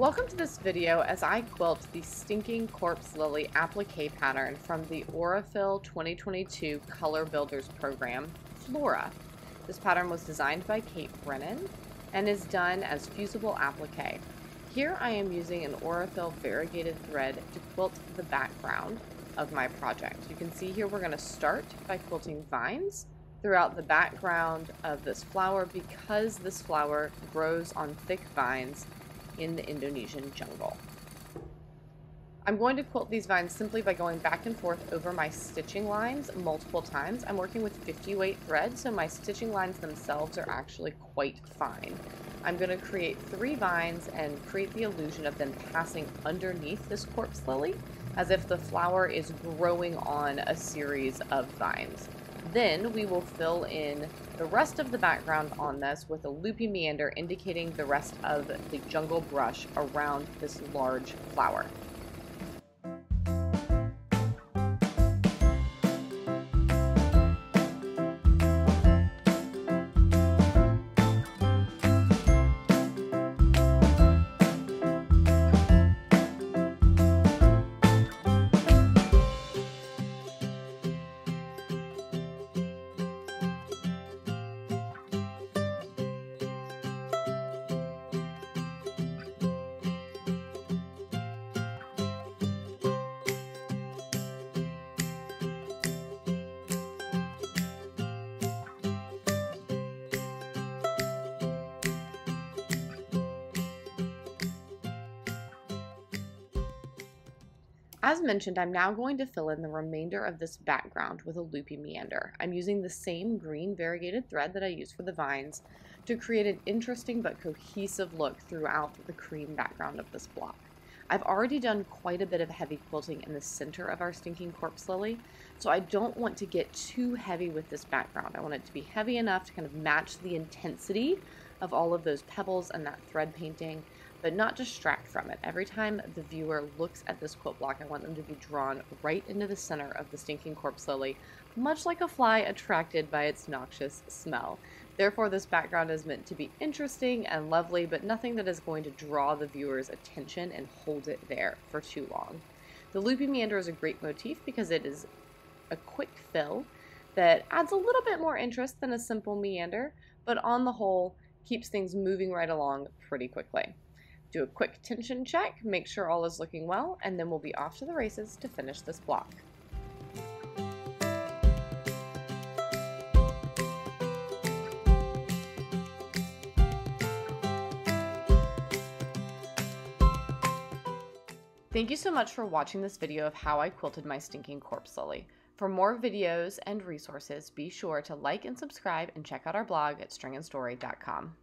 Welcome to this video as I quilt the Stinking Corpse Lily applique pattern from the Aurifil 2022 Color Builders program, Flora. This pattern was designed by Kate Brennan and is done as fusible applique. Here I am using an Aurifil variegated thread to quilt the background of my project. You can see here we're going to start by quilting vines throughout the background of this flower because this flower grows on thick vines in the Indonesian jungle. I'm going to quilt these vines simply by going back and forth over my stitching lines multiple times. I'm working with 50 weight thread, so my stitching lines themselves are actually quite fine. I'm going to create three vines and create the illusion of them passing underneath this corpse lily as if the flower is growing on a series of vines. Then we will fill in the rest of the background on this with a loopy meander indicating the rest of the jungle brush around this large flower. As mentioned, I'm now going to fill in the remainder of this background with a loopy meander. I'm using the same green variegated thread that I used for the vines to create an interesting but cohesive look throughout the cream background of this block. I've already done quite a bit of heavy quilting in the center of our stinking corpse lily, so I don't want to get too heavy with this background. I want it to be heavy enough to kind of match the intensity of all of those pebbles and that thread painting but not distract from it. Every time the viewer looks at this quilt block, I want them to be drawn right into the center of the stinking corpse lily, much like a fly attracted by its noxious smell. Therefore, this background is meant to be interesting and lovely, but nothing that is going to draw the viewer's attention and hold it there for too long. The loopy meander is a great motif because it is a quick fill that adds a little bit more interest than a simple meander, but on the whole, keeps things moving right along pretty quickly. Do a quick tension check, make sure all is looking well, and then we'll be off to the races to finish this block. Thank you so much for watching this video of how I quilted my stinking corpse lily. For more videos and resources, be sure to like and subscribe and check out our blog at stringandstory.com.